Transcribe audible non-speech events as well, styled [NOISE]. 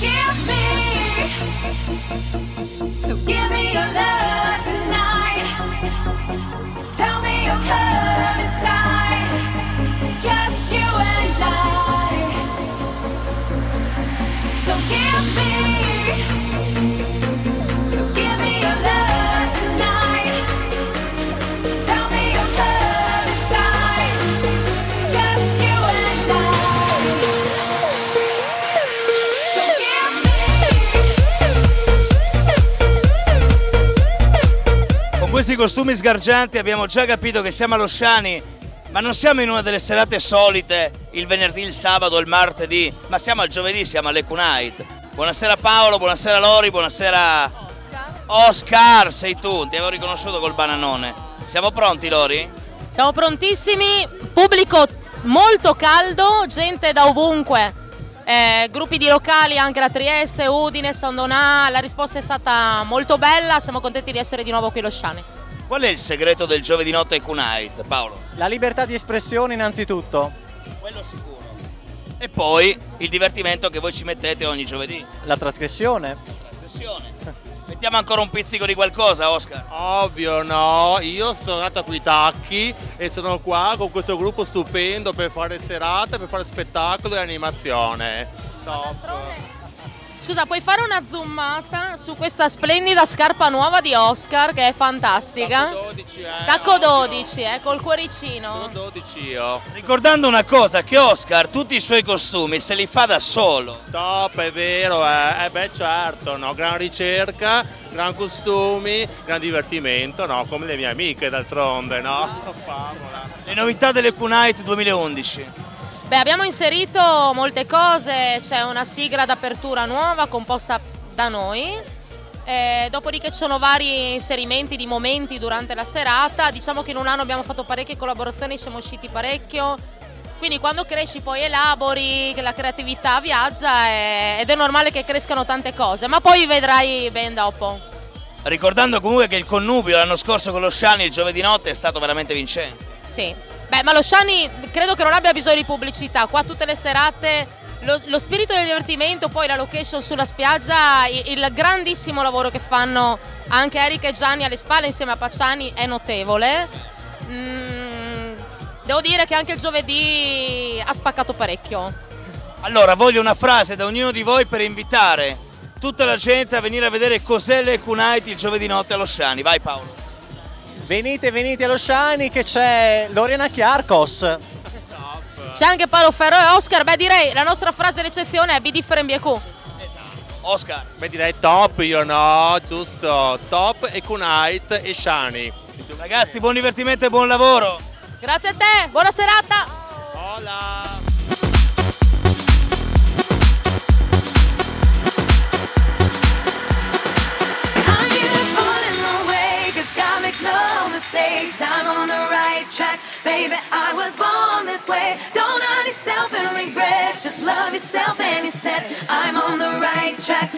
Give me. So give costumi sgargianti abbiamo già capito che siamo allo Shani, ma non siamo in una delle serate solite, il venerdì, il sabato, il martedì, ma siamo al giovedì, siamo all'Eco Night. Buonasera Paolo, buonasera Lori, buonasera Oscar, sei tu, ti avevo riconosciuto col bananone. Siamo pronti Lori? Siamo prontissimi, pubblico molto caldo, gente da ovunque, eh, gruppi di locali anche da Trieste, Udine, San Donà, la risposta è stata molto bella, siamo contenti di essere di nuovo qui allo Sciane. Qual è il segreto del giovedì notte Night, Paolo? La libertà di espressione innanzitutto. Quello sicuro. E poi il divertimento che voi ci mettete ogni giovedì. La trasgressione. Trasgressione. [LAUGHS] Mettiamo ancora un pizzico di qualcosa, Oscar. Ovvio no, io sono nato qui Tacchi e sono qua con questo gruppo stupendo per fare serate, per fare spettacolo e animazione. Top. Scusa, puoi fare una zoomata su questa splendida scarpa nuova di Oscar che è fantastica? Tacco 12, eh. Tacco ovvio. 12, eh, col cuoricino. Sono 12 io. Ricordando una cosa, che Oscar tutti i suoi costumi se li fa da solo. Top, è vero, eh. Eh beh certo, no? Gran ricerca, gran costumi, gran divertimento, no? Come le mie amiche d'altronde, no? Favola. Le novità dell'Eco Night 2011. Beh, abbiamo inserito molte cose, c'è una sigla d'apertura nuova composta da noi, eh, dopodiché ci sono vari inserimenti di momenti durante la serata, diciamo che in un anno abbiamo fatto parecchie collaborazioni, siamo usciti parecchio, quindi quando cresci poi elabori, che la creatività viaggia e- ed è normale che crescano tante cose, ma poi vedrai ben dopo. Ricordando comunque che il connubio l'anno scorso con lo Shani il giovedì notte è stato veramente vincente. Sì. Beh, ma lo Shani credo che non abbia bisogno di pubblicità. Qua tutte le serate, lo, lo spirito del divertimento, poi la location sulla spiaggia, il, il grandissimo lavoro che fanno anche Erika e Gianni alle spalle insieme a Pacciani è notevole. Mm, devo dire che anche il giovedì ha spaccato parecchio. Allora, voglio una frase da ognuno di voi per invitare tutta la gente a venire a vedere cos'è l'Eco Night il giovedì notte allo Shani. Vai Paolo. Venite, venite allo Shani che c'è Lorena Chiarcos. C'è anche Paolo Ferro e Oscar. Beh, direi la nostra frase d'eccezione è Be different BQ. Oscar. Beh direi top io no, giusto. Top e Kunite e Shani. Ragazzi, buon divertimento e buon lavoro. Grazie a te, buona serata! Hola! Mistakes. I'm on the right track, baby. I was born this way. Don't hurt yourself and regret. Just love yourself and you said, I'm on the right track,